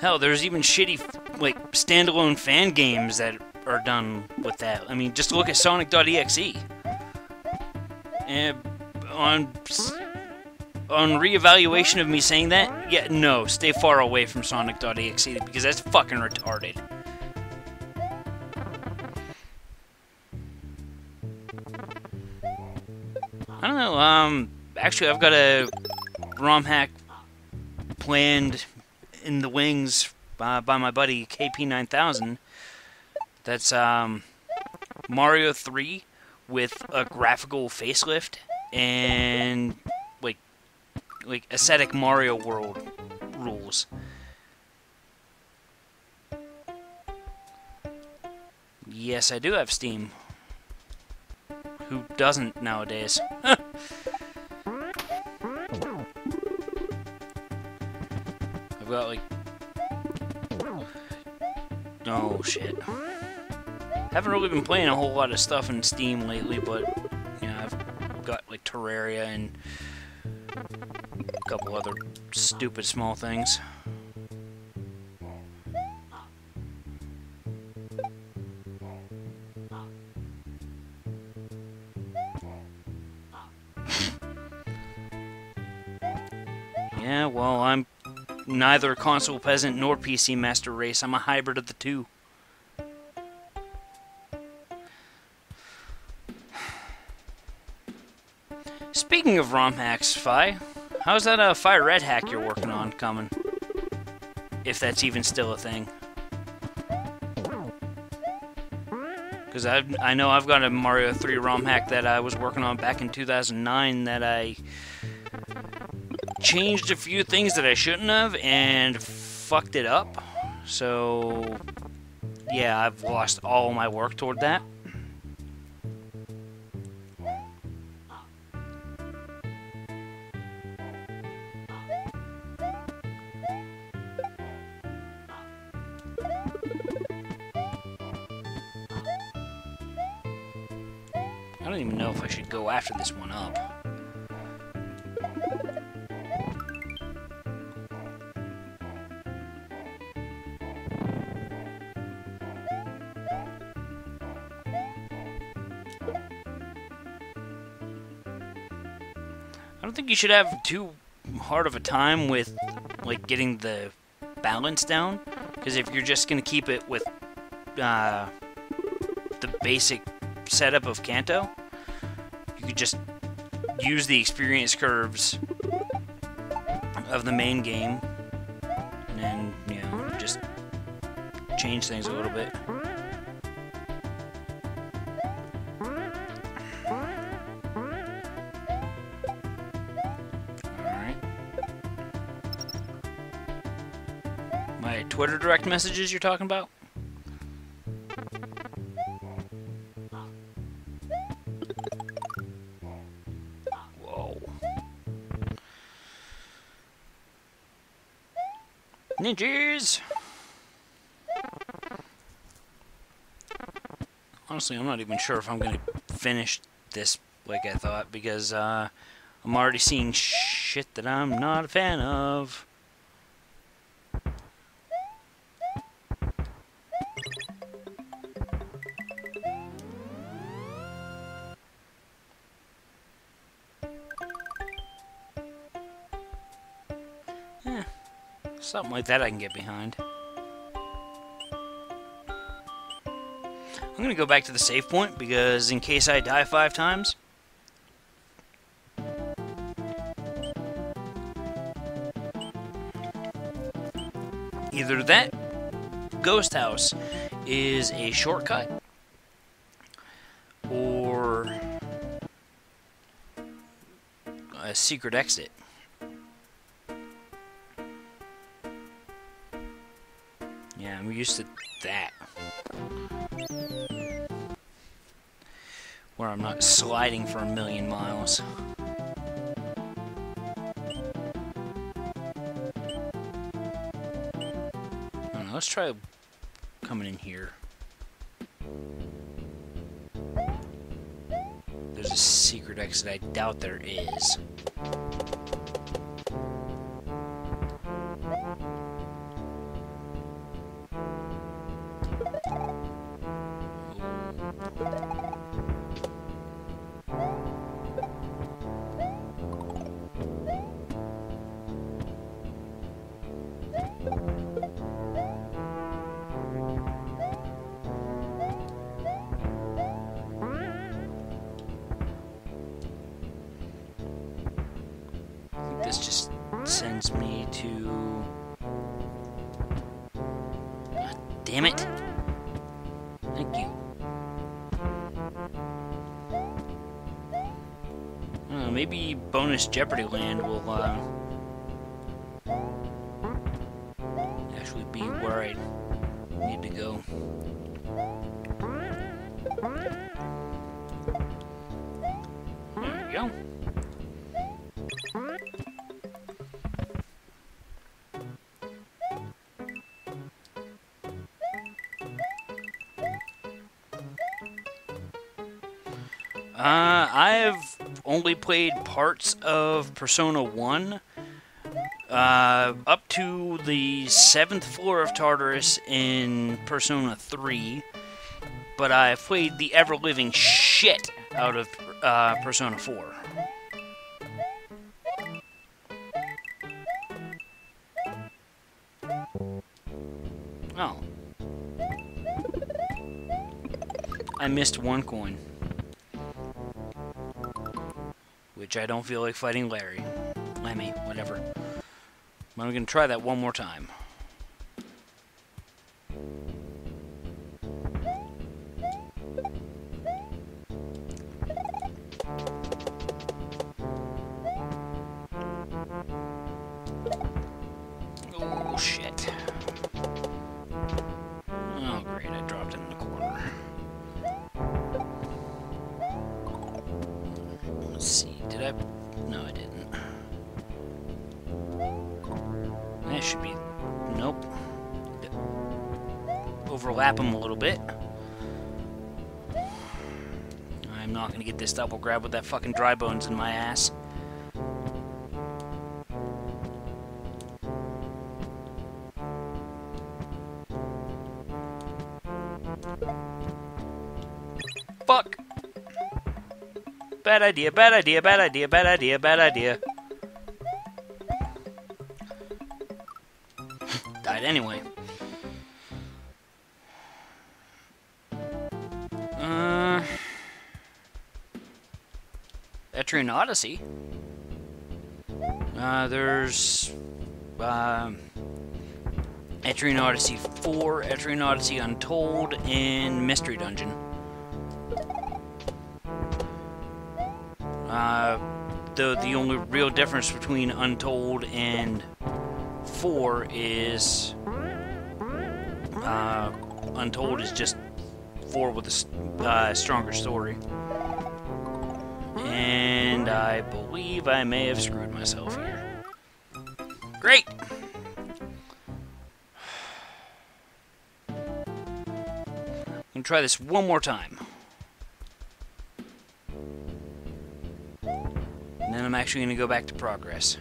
Hell, there's even shitty, like, standalone fan games that are done with that. I mean, just look at Sonic.exe. And on on reevaluation of me saying that, yeah, no, stay far away from Sonic.exe because that's fucking retarded. I don't know. Um, actually, I've got a ROM hack planned in the wings uh, by my buddy KP9000. That's um, Mario 3 with a graphical facelift and like like aesthetic Mario World rules. Yes, I do have Steam. Who doesn't nowadays? I've got like Oh shit. Haven't really been playing a whole lot of stuff in Steam lately, but you know, I've got like Terraria and a couple other stupid small things. Neither console peasant nor PC master race. I'm a hybrid of the two. Speaking of ROM hacks, Fi, how's that uh, Fire Red hack you're working on coming? If that's even still a thing. Because I I know I've got a Mario 3 ROM hack that I was working on back in 2009 that I changed a few things that I shouldn't have and fucked it up. So, yeah, I've lost all my work toward that. I don't even know if I should go after this should have too hard of a time with like getting the balance down because if you're just gonna keep it with uh, the basic setup of Kanto, you could just use the experience curves of the main game and then you know just change things a little bit. Direct messages you're talking about? Whoa. Ninjas! Honestly, I'm not even sure if I'm gonna finish this like I thought because uh, I'm already seeing shit that I'm not a fan of. Something like that I can get behind. I'm gonna go back to the save point because in case I die five times. Either that ghost house is a shortcut or a secret exit. Yeah, I'm used to that. Where I'm not sliding for a million miles. Let's try coming in here. There's a secret exit. I doubt there is. Sends me to. God damn it! Thank you. Maybe bonus Jeopardy land will uh, played parts of Persona 1 uh, up to the seventh floor of Tartarus in Persona 3, but I've played the ever living shit out of uh, Persona 4. Oh. I missed one coin. Which I don't feel like fighting Larry. Lemmy, whatever. I'm gonna try that one more time. Oh, shit. Oh, great, I dropped in the corner. Let's see, did I? No, I didn't. That should be. Nope. Overlap them a little bit. I'm not gonna get this double grab with that fucking dry bones in my ass. Bad idea, bad idea, bad idea, bad idea, bad idea. Died anyway. Uh. Etrian Odyssey. Uh, there's. Um. Etrian Odyssey 4, Etrian Odyssey Untold, and Mystery Dungeon. Uh, the the only real difference between Untold and Four is uh, Untold is just four with a uh, stronger story, and I believe I may have screwed myself here. Great. I'm gonna try this one more time. I'm actually going to go back to progress.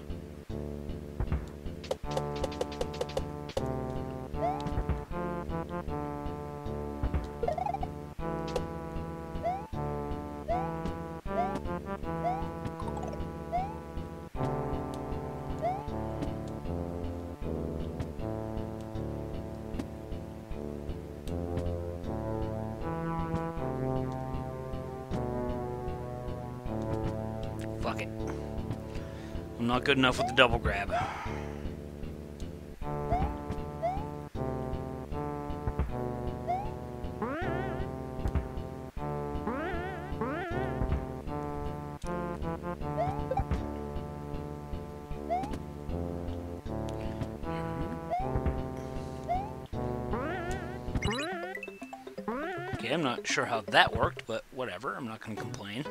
Fuck it. I'm not good enough with the double grab. Okay, I'm not sure how that worked, but whatever. I'm not going to complain.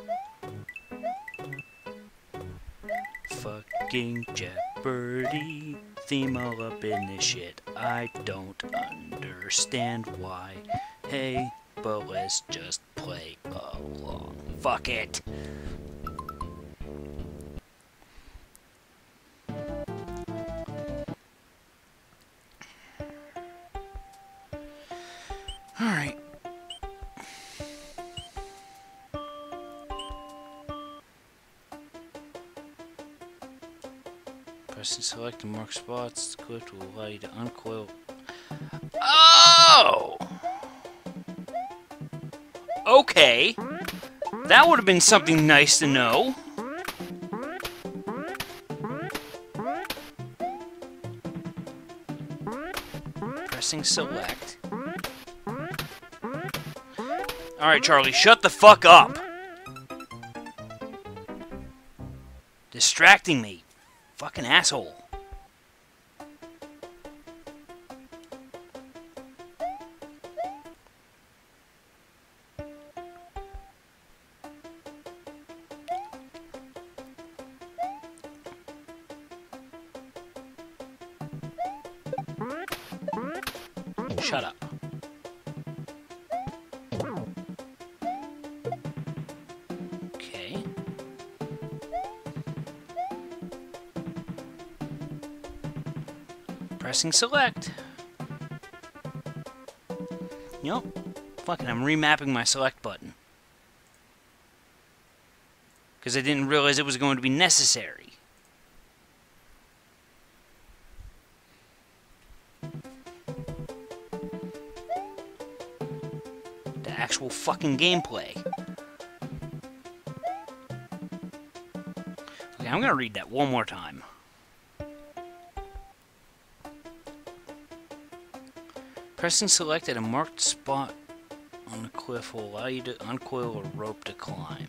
Fucking Jeopardy theme all up in this shit. I don't understand why. Hey, but let's just play along. Fuck it. Spots. Clip will allow you to uncoil. Oh! Okay. That would have been something nice to know. Pressing select. Alright, Charlie, shut the fuck up! Distracting me. Fucking asshole. Pressing select. Yep. Fucking, I'm remapping my select button. Because I didn't realize it was going to be necessary. The actual fucking gameplay. Okay, I'm gonna read that one more time. Pressing select at a marked spot on the cliff will allow you to uncoil a rope to climb.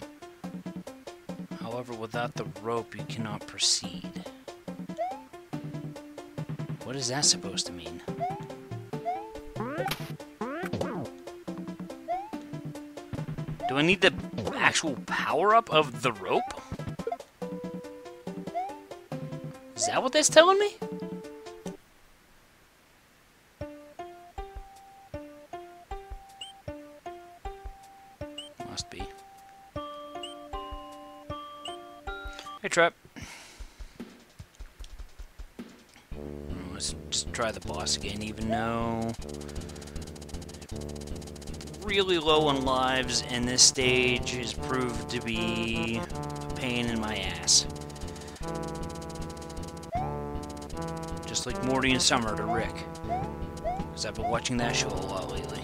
However, without the rope, you cannot proceed. What is that supposed to mean? Do I need the actual power-up of the rope? Is that what that's telling me? Trap. Oh, let's just try the boss again, even though... Really low on lives, and this stage has proved to be a pain in my ass. Just like Morty and Summer to Rick. Because I've been watching that show a lot lately.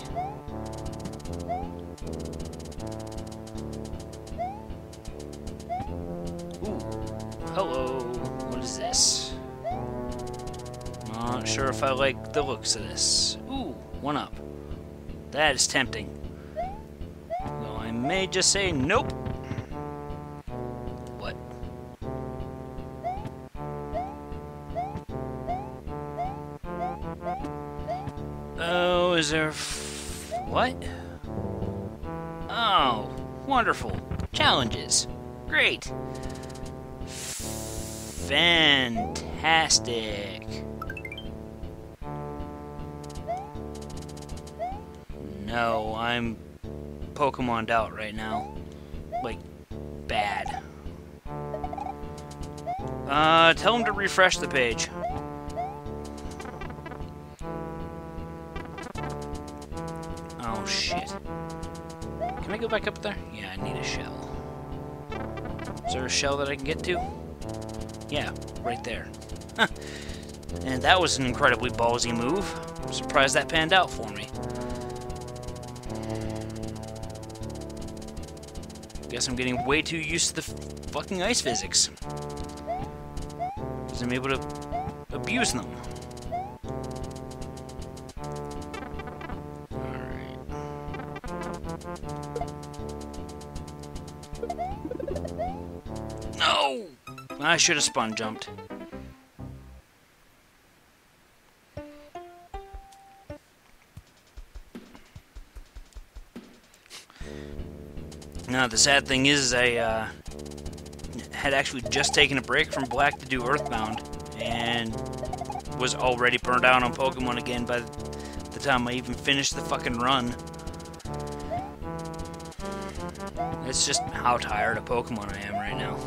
I like the looks of this. Ooh, one up. That is tempting. Though I may just say nope. What? Oh, is there... What? Oh, wonderful. Challenges. Great. Fantastic. No, I'm Pokemoned out right now. Like, bad. Uh, tell him to refresh the page. Oh, shit. Can I go back up there? Yeah, I need a shell. Is there a shell that I can get to? Yeah, right there. and that was an incredibly ballsy move. I'm surprised that panned out for me. Guess I'm getting way too used to the fucking ice physics. Because I'm able to abuse them. No! I should have spun jumped. Now, the sad thing is, I uh, had actually just taken a break from Black to do Earthbound, and was already burned out on Pokemon again by the time I even finished the fucking run. It's just how tired of Pokemon I am right now.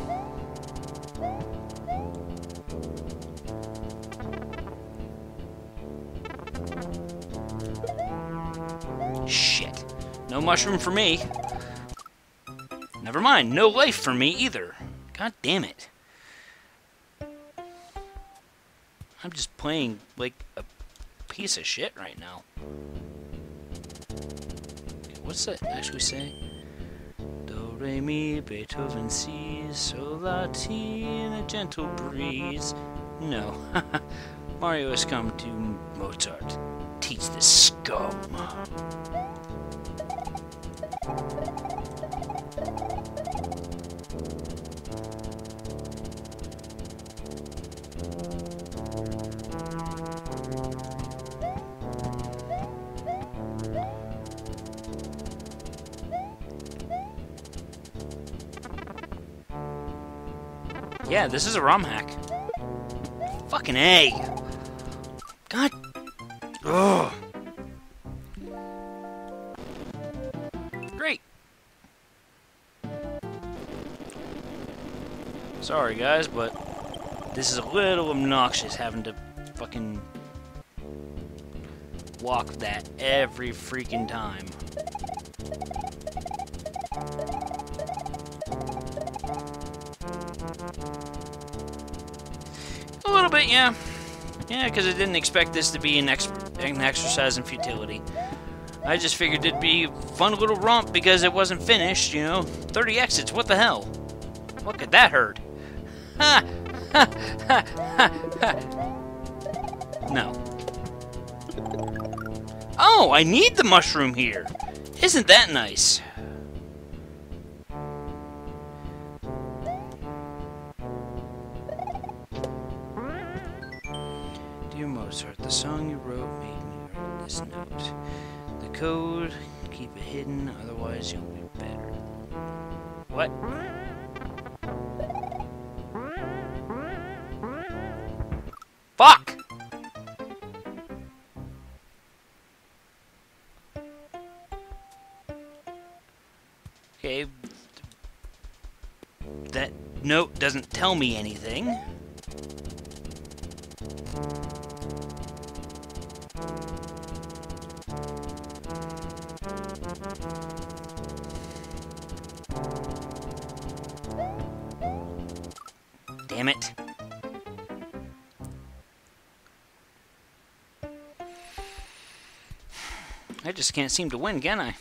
Shit. No mushroom for me. Never mind, no life for me either. God damn it. I'm just playing like a piece of shit right now. What's that actually say? Do, re, mi, Beethoven sees, sol, la, ti, in a gentle breeze. No. Mario has come to Mozart. Teach the scum. This is a ROM hack. Fucking A. God. Ugh. Great. Sorry, guys, but this is a little obnoxious having to fucking walk that every freaking time. Bit, yeah. Yeah, because I didn't expect this to be an, ex an exercise in futility. I just figured it'd be a fun little romp because it wasn't finished, you know. 30 exits, what the hell? What could that hurt? Ha! Ha! Ha! Ha! ha. No. Oh, I need the mushroom here. Isn't that nice? Dear Mozart, the song you wrote made me write this note. The code, keep it hidden, otherwise you'll be better. What? Fuck! Okay. That note doesn't tell me anything. Just can't seem to win, can I?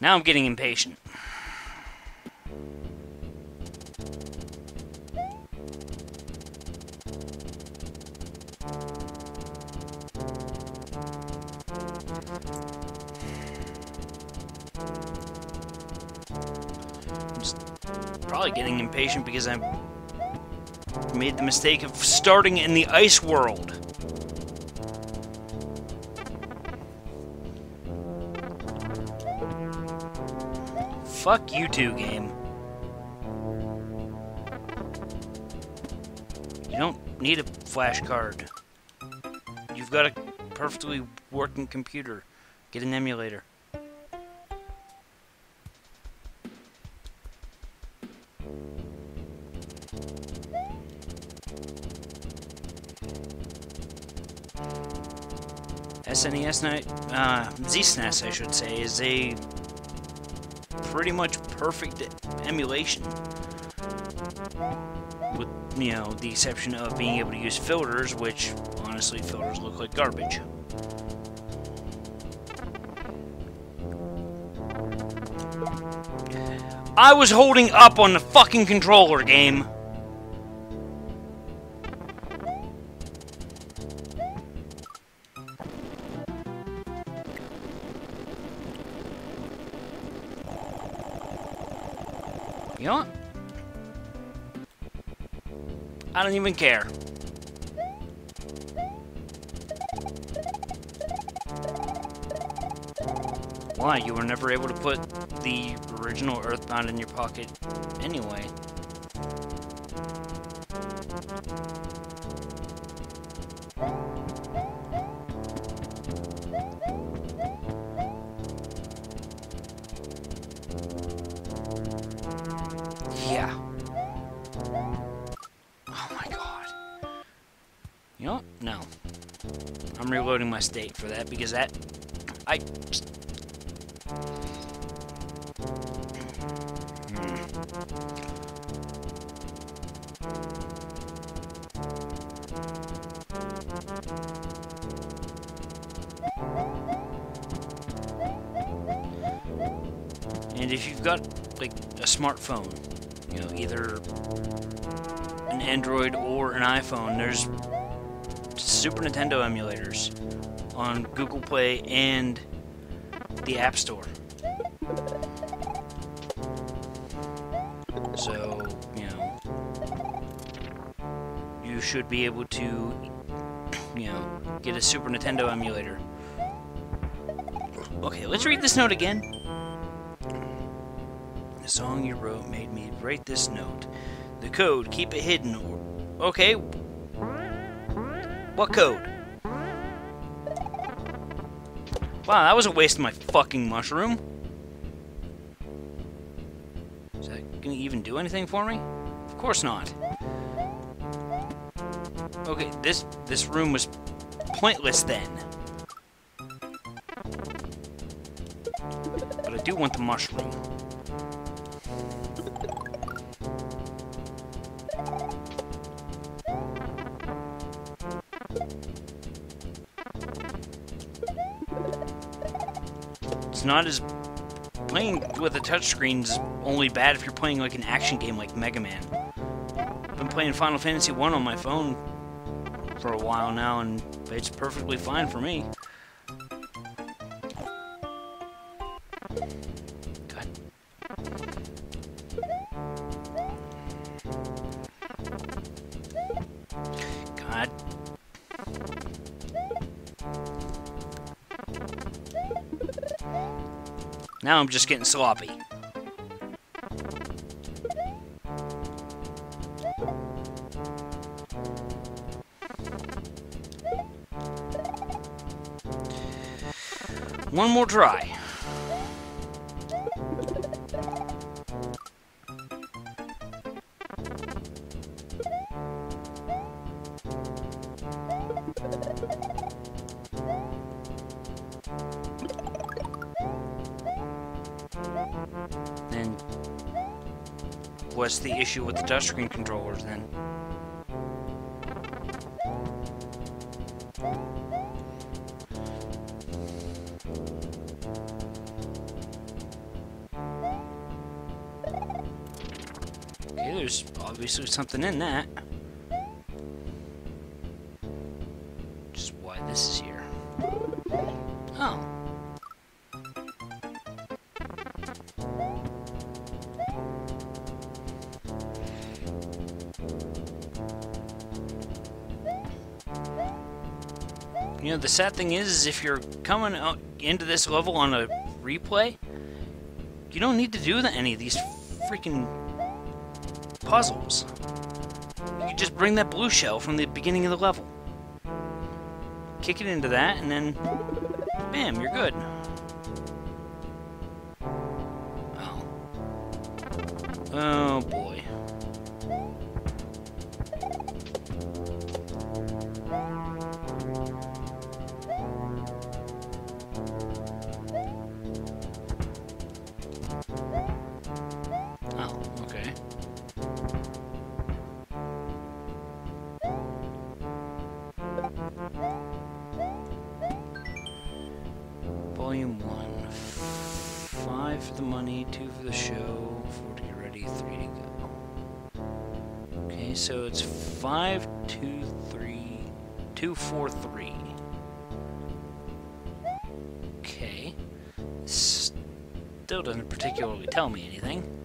Now I'm getting impatient. Because I made the mistake of starting in the ice world. Fuck you two, game. You don't need a flashcard. You've got a perfectly working computer. Get an emulator. SNES uh, ZSNES, I should say, is a pretty much perfect emulation. With, you know, the exception of being able to use filters, which, honestly, filters look like garbage. I was holding up on the fucking controller game. Don't even care. Why? You were never able to put the original Earthbound in your pocket anyway. State for that because that I. Just... And if you've got, like, a smartphone, you know, either an Android or an iPhone, there's Super Nintendo emulators on Google Play and the App Store. So, you know, you should be able to, you know, get a Super Nintendo emulator. Okay, let's read this note again. The song you wrote made me write this note. The code, keep it hidden. Okay. What code? Wow, that was a waste of my fucking mushroom. Is that gonna even do anything for me? Of course not. Okay, this this room was pointless then. But I do want the mushroom. It's not as playing with a touchscreen is only bad if you're playing like an action game like Mega Man. I've been playing Final Fantasy 1 on my phone for a while now and it's perfectly fine for me. Now I'm just getting sloppy. One more try. Issue with the touchscreen controllers then? Okay, there's obviously something in that. Just why this is here. Oh. You know, the sad thing is, is if you're coming out into this level on a replay, you don't need to do any of these freaking puzzles. You just bring that blue shell from the beginning of the level. Kick it into that, and then, bam, you're good. 21. 5 for the money, 2 for the show, 4 to get ready, 3 to go. Okay, so it's 5, 2, 3, 2, 4, 3. Okay. Still doesn't particularly tell me anything.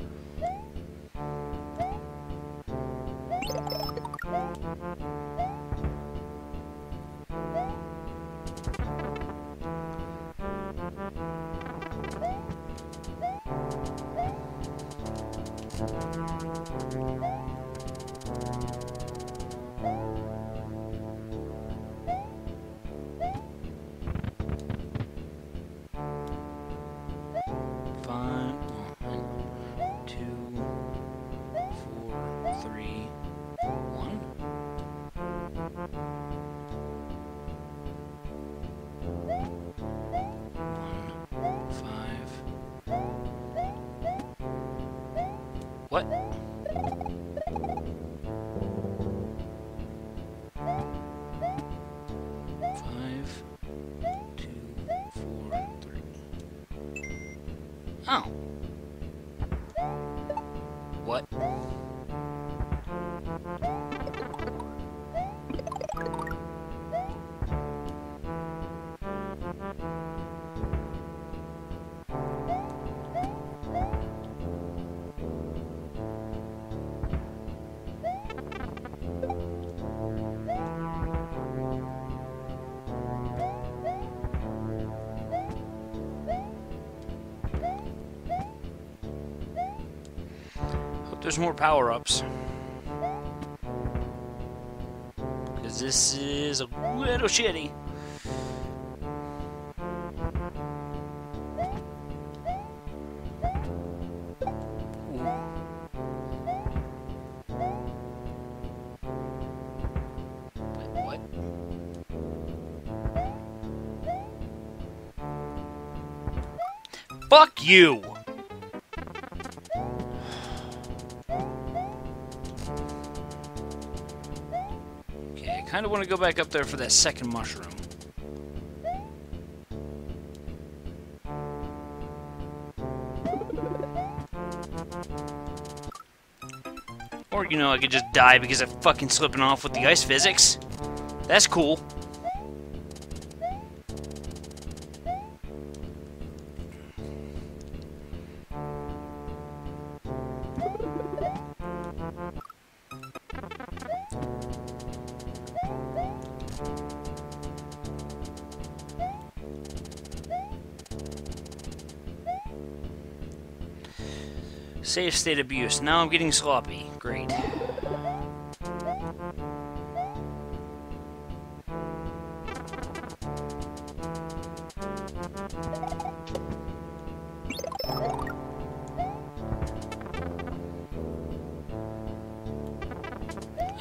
What? There's more power-ups. Because this is a little shitty. Fuck you! To go back up there for that second mushroom. Or, you know, I could just die because I'm fucking slipping off with the ice physics. That's cool. Save state abuse. Now I'm getting sloppy. Great.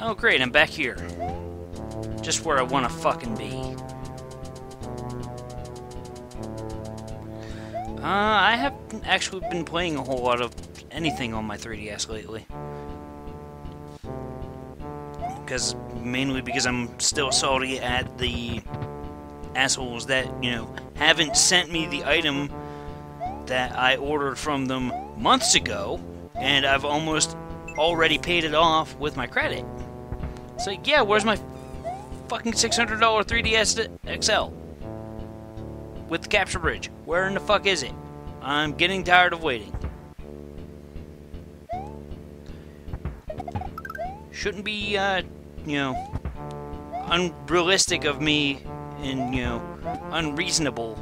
Oh great, I'm back here. Just where I want to fucking be. Uh, I haven't actually been playing a whole lot of anything on my 3DS lately. Because, mainly because I'm still salty at the assholes that, you know, haven't sent me the item that I ordered from them months ago, and I've almost already paid it off with my credit. So, yeah, where's my fucking $600 3DS XL? With the capture bridge. Where in the fuck is it? I'm getting tired of waiting. Shouldn't be, uh, you know, unrealistic of me and, you know, unreasonable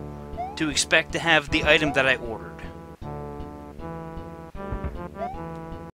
to expect to have the item that I ordered.